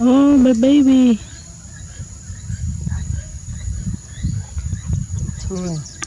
Oh, my baby. ๆทุน